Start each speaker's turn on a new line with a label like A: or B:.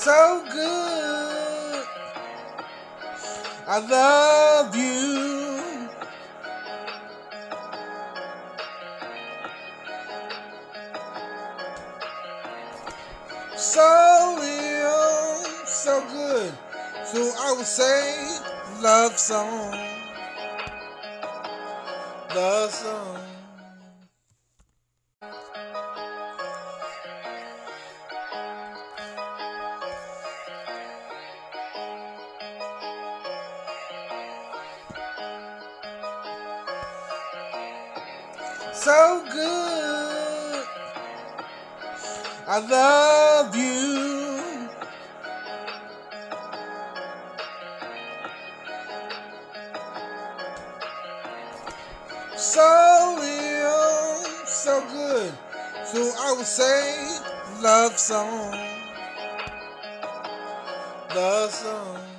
A: so good. I love you. So real, so good. So I would say love song. Love song. So good. I love you. So real, so good. So I would say love song. Love song.